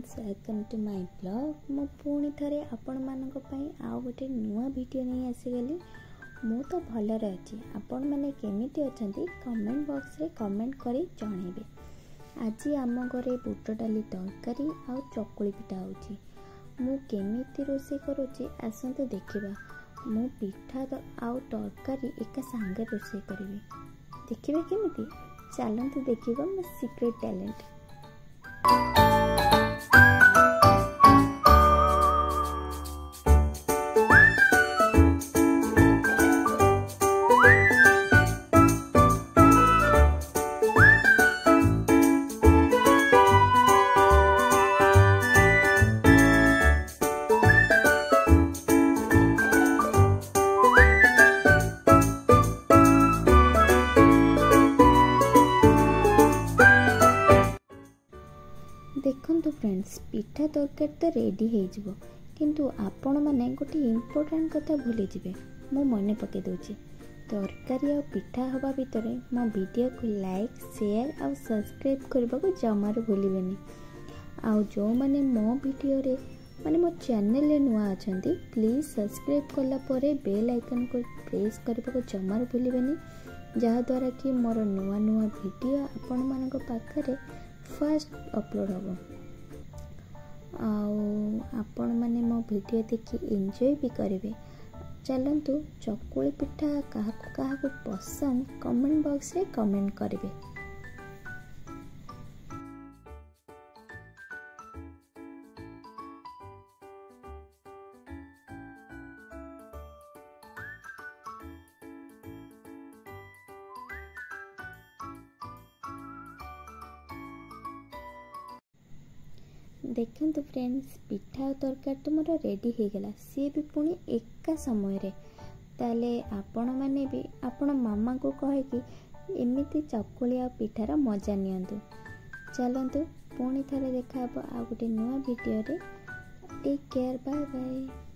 Hello friends welcome to my blog ମୁଁ ପୁଣି ଥରେ ଆପଣମାନଙ୍କ ପାଇଁ ଆଉ ଗୋଟେ ନୂଆ ଭିଡ଼ିଓ ନେଇ ଆସିଗଲି। ମୁଁ ତ ଭଲରେ ଅଛି। ଆପଣମାନେ କେମିତି ଅଛନ୍ତି? କମେଣ୍ଟ ବକ୍ସରେ କମେଣ୍ଟ କରି ଜଣାଇବେ। ଆଜି ଆମ ଘରେ ବୁଟ ଡାଲି ତରକାରୀ ଆଉ ଚକୁଳି ପିଠା ହେଉଛି। ମୁଁ କେମିତି ରୋଷେଇ କରୁଛି ଆସନ୍ତୁ ଦେଖିବା। ମୁଁ ପିଠା ଆଉ ତରକାରୀ ଏକା ସାଙ୍ଗେ ରୋଷେଇ କରିବି। ଦେଖିବେ କେମିତି? ଚାଲନ୍ତୁ ଦେଖିବା ମୋ ସିକ୍ରେଟ୍ ଟ୍ୟାଲେଣ୍ଟ ଦେଖନ୍ତୁ ଫ୍ରେଣ୍ଡସ୍ ପିଠା ତରକାରୀ ତ ରେଡ଼ି ହେଇଯିବ। କିନ୍ତୁ ଆପଣମାନେ ଗୋଟେ ଇମ୍ପୋର୍ଟାଣ୍ଟ କଥା ଭୁଲିଯିବେ। ମୁଁ ମନେ ପକାଇ ଦେଉଛି। ତରକାରୀ ଆଉ ପିଠା ହେବା ଭିତରେ ମୋ ଭିଡ଼ିଓକୁ ଲାଇକ୍ ସେୟାର ଆଉ ସବସ୍କ୍ରାଇବ୍ କରିବାକୁ ଜମାରୁ ଭୁଲିବେନି। ଆଉ ଯେଉଁମାନେ ମୋ ଭିଡ଼ିଓରେ ମାନେ ମୋ ଚ୍ୟାନେଲରେ ନୂଆ ଅଛନ୍ତି ପ୍ଲିଜ୍ ସବସ୍କ୍ରାଇବ୍ କଲା ପରେ ବେଲ୍ ଆଇକନ୍କୁ ପ୍ରେସ୍ କରିବାକୁ ଜମାରୁ ଭୁଲିବେନି। ଯାହାଦ୍ୱାରା କି ମୋର ନୂଆ ନୂଆ ଭିଡ଼ିଓ ଆପଣମାନଙ୍କ ପାଖରେ ଫାଷ୍ଟ ଅପଲୋଡ଼ ହେବ। ଆଉ ଆପଣମାନେ ମୋ ଭିଡ଼ିଓ ଦେଖି ଏନ୍ଜୟ ବି କରିବେ। ଚାଲନ୍ତୁ ଚକୁଳି ପିଠା କାହାକୁ କାହାକୁ ପସନ୍ଦ କମେଣ୍ଟ ବକ୍ସରେ କମେଣ୍ଟ କରିବେ। ଦେଖନ୍ତୁ ଫ୍ରେଣ୍ଡସ୍ ପିଠା ଆଉ ତରକାରୀ ତ ମୋର ରେଡ଼ି ହେଇଗଲା। ସିଏ ବି ପୁଣି ଏକା ସମୟରେ। ତାହେଲେ ଆପଣମାନେ ବି ଆପଣ ମାମାଙ୍କୁ କହିକି ଏମିତି ଚକୁଳି ଆଉ ପିଠାର ମଜା ନିଅନ୍ତୁ। ଚାଲନ୍ତୁ ପୁଣି ଥରେ ଦେଖାହେବ ଆଉ ଗୋଟେ ନୂଆ ଭିଡ଼ିଓରେ। Take care bye bye